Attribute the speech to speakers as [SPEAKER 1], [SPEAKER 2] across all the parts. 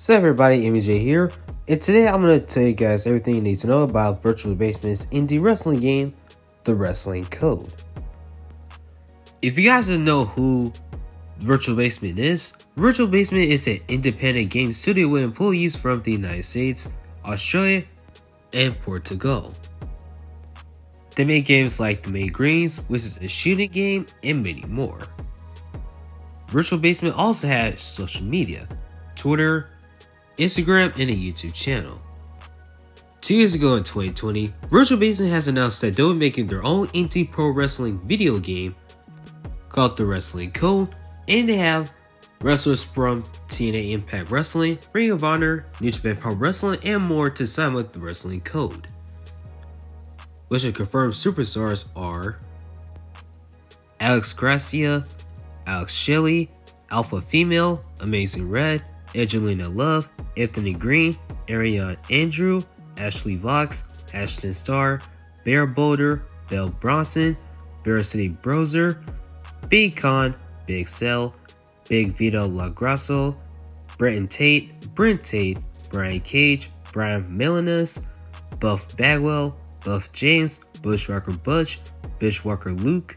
[SPEAKER 1] So everybody, MJ here, and today I'm going to tell you guys everything you need to know about Virtual Basement's indie wrestling game, The Wrestling Code. If you guys don't know who Virtual Basement is, Virtual Basement is an independent game studio with employees from the United States, Australia, and Portugal. They make games like The Mean Greens, which is a shooting game, and many more. Virtual Basement also has social media Twitter, Instagram, and a YouTube channel. Two years ago in 2020, Virtual Basement has announced that they'll be making their own indie pro wrestling video game called The Wrestling Code, and they have wrestlers from TNA Impact Wrestling, Ring of Honor, New Japan Pro Wrestling, and more to sign with The Wrestling Code. Which are confirmed superstars are Alex Gracia, Alex Shelley, Alpha Female, Amazing Red, Angelina Love, Anthony Green, Ariane Andrew, Ashley Vox, Ashton Starr, Bear Boulder, Bear Bronson, Beer City Bruiser, Big Con, Big Cell, Big Vito LoGrasso, Brenton Tate, Brent Tate, Brian Cage, Brian Milonas, Buff Bagwell, Buff James, Bushwhacker Butch, Bushwhacker Luke,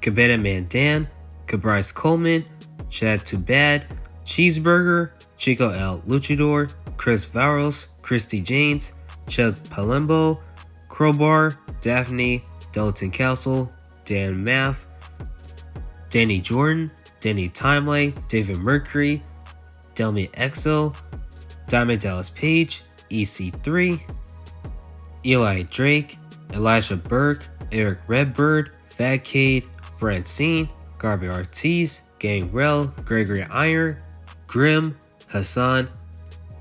[SPEAKER 1] Cabana Man Dan, Caprice Coleman, Chad Too Bad, Cheeseburger, Chico L. Luchador, Chris Varos, Christy James, Chuck Palumbo, Crowbar, Daffney, Dalton Castle, Dan Maff, Danny Jordan, Danny Timely, David Mercury, Delmi Exo, Diamond Dallas Page, EC3, Eli Drake, Elijah Burke, Eric Redbird, Fatcade, Francine, Gabby Ortiz, Gangrel, Gregory Iron, Grim, Hassan,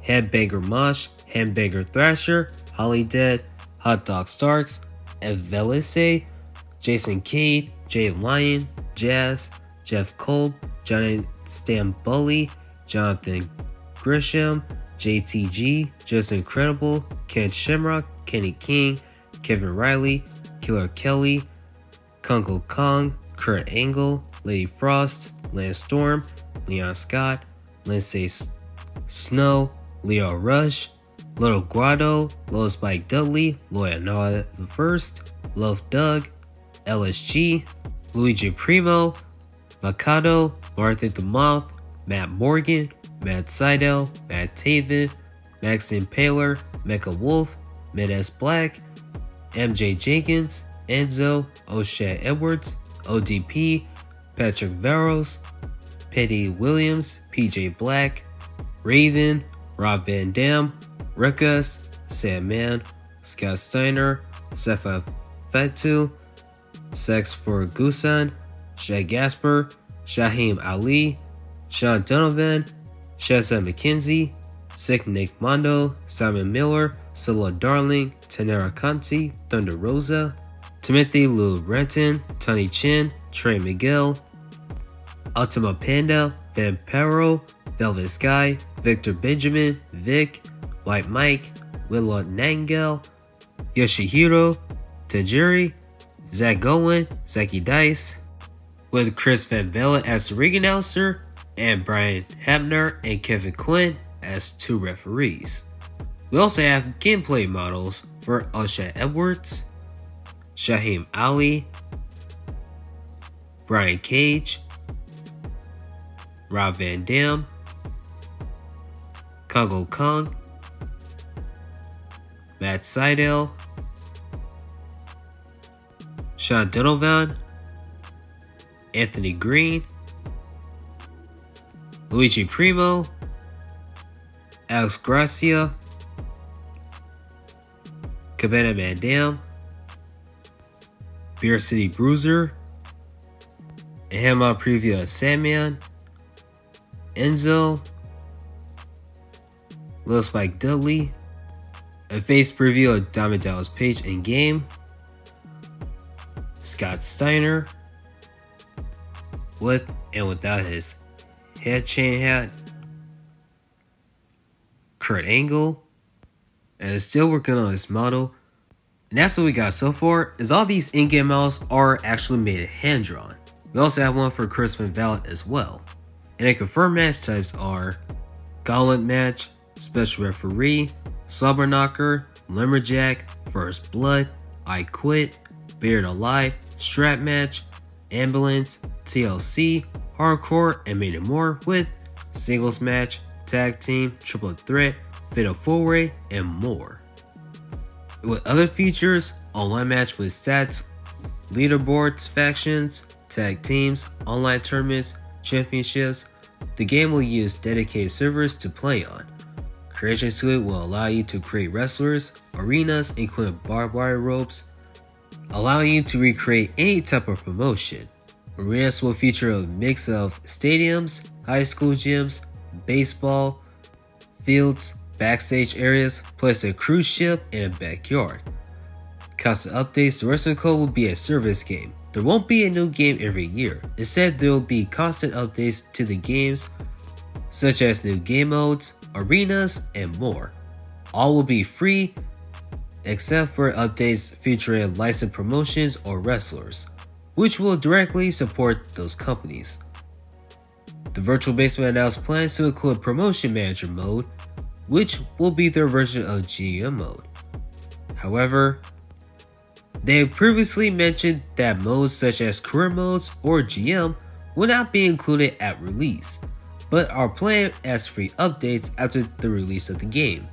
[SPEAKER 1] Headbanger Mosh, Headbanger Thrasher, Holly Dead, Hot Dog Starks, Ivelisse, Jason Cade, Jay Lyon, Jazz, Jeff Cobb, Johnny Stamboli, Jonathan Gresham, JTG, Just Incredible, Ken Shamrock, Kenny King, Kevin Riley, Killer Kelly, Kongo Kong, Kurt Angle, Lady Frost, Lance Storm, Leon Scott, Lindsay Snow, Leo Rush, Little Grotto, Low Spike Dudley, Loya Noah the First, Love Doug, LSG, Luigi Primo, Mikado, Martha the Moth, Matt Morgan, Matt Sydal, Matt Taven, Max Impaler, Mecha Wolf, Mid S Black, MJ Jenkins, Enzo, O'Shay Edwards, ODP, Patrick Veros, Petty Williams, PJ Black, Raven, Rob Van Dam, Ruckus, Sam Mann, Scott Steiner, Sefa Fatu, Sex for Gusan, Shaq Gasper, Shaheem Ali, Sean Donovan, Shazza McKenzie, Sick Nick Mondo, Simon Miller, Solo Darling, Tenera Conti, Thunder Rosa, Timothy Lou Renton, Tony Chin, Trey Miguel, Ultima Panda, Vampiro, Velvet Sky, Victor Benjamin, Vic, White Mike, Willow Nangel, Yoshihiro, Tajiri, Zach Gowen, Zaki Dice, with Chris Van Vella as the ring announcer, and Brian Hebner and Kevin Quinn as two referees. We also have gameplay models for Usha Edwards, Shaheem Ali, Brian Cage, Rob Van Dam, Kongo Kong, Matt Sydal, Sean Donovan, Anthony Greene, Luigi Primo, Alex Gracia, Cabana Man Dan, Beer City Bruiser, preview of Sandman, Enzo, Lil Spike Dudley, a face preview of Diamond Dallas Page in game, Scott Steiner, with and without his head chain hat, Kurt Angle, and is still working on his model. And that's what we got so far, is all these in-game models are actually made hand-drawn. We also have one for Chris Van Valent as well. And the confirmed match types are gauntlet match, special referee, slobber knocker, lumberjack, first blood, I quit, buried alive, strap match, ambulance, TLC, hardcore, and many more with singles match, tag team, triple threat, fatal four way, and more. With other features, online match with stats, leaderboards, factions, tag teams, online tournaments, championships, the game will use dedicated servers to play on. Creations to it will allow you to create wrestlers, arenas, including barbed wire ropes, allowing you to recreate any type of promotion. Arenas will feature a mix of stadiums, high school gyms, baseball, fields, backstage areas, plus a cruise ship and a backyard. Constant updates, the Wrestling Code will be a service game. There won't be a new game every year. Instead, there will be constant updates to the games, such as new game modes, arenas, and more. All will be free, except for updates featuring licensed promotions or wrestlers, which will directly support those companies. The Virtual Basement announced plans to include Promotion Manager mode, which will be their version of GM mode. However, they previously mentioned that modes such as career modes or GM will not be included at release, but are planned as free updates after the release of the game.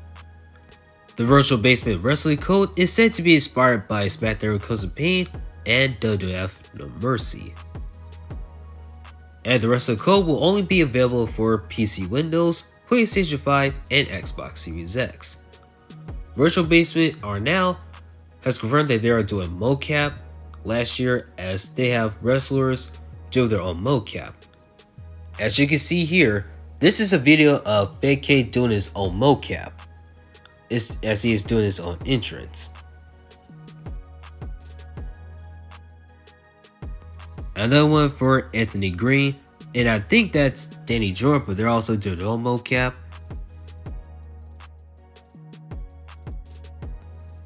[SPEAKER 1] The Virtual Basement Wrestling Code is said to be inspired by SmackDown Codes of Pain and WWF No Mercy. And the Wrestling Code will only be available for PC Windows, PlayStation 5, and Xbox Series X. Virtual Basement are now has confirmed that they are doing mocap last year as they have wrestlers do their own mocap. As you can see here, this is a video of Vacate doing his own mocap as he is doing his own entrance. Another one for Anthony Greene, and I think that's Danny Jordan, but they're also doing their own mocap.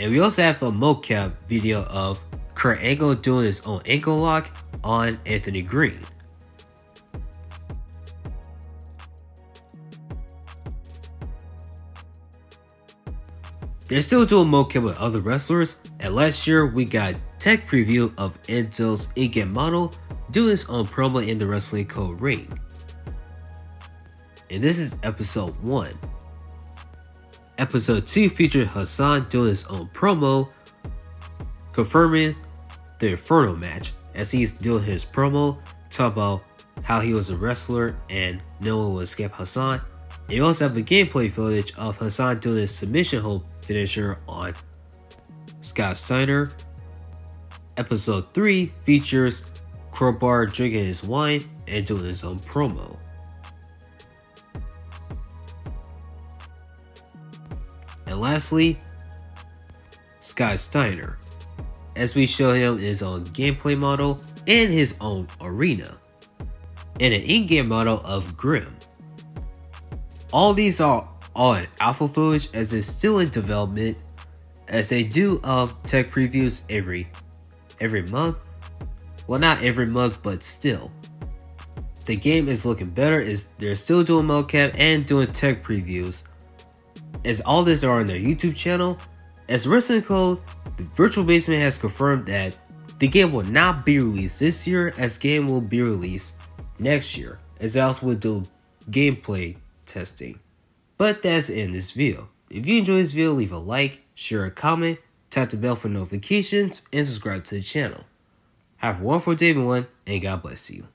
[SPEAKER 1] And we also have a mocap video of Kurt Angle doing his own ankle lock on Anthony Greene. They're still doing mocap with other wrestlers, and last year we got tech preview of Enzo's in-game model doing his own promo in the Wrestling Code ring. And this is episode 1. Episode 2 featured Hassan doing his own promo, confirming the Inferno match as he's doing his promo, talk about how he was a wrestler and no one will escape Hassan. And you also have the gameplay footage of Hassan doing his submission hold finisher on Scott Steiner. Episode 3 features Crowbar drinking his wine and doing his own promo. And lastly, Scott Steiner, as we show him his own gameplay model and his own arena, and an in-game model of Grim. All these are alpha footage as it's still in development, as they do um, tech previews every every month. Well, not every month, but still. The game is looking better. Is they're still doing mocap and doing tech previews as all this are on their YouTube channel. As Wrestling Code, the Virtual Basement has confirmed that the game will not be released this year, as game will be released next year, as else will do gameplay testing. But that's the end this video. If you enjoyed this video, leave a like, share a comment, tap the bell for notifications, and subscribe to the channel. Have a wonderful day everyone, and God bless you.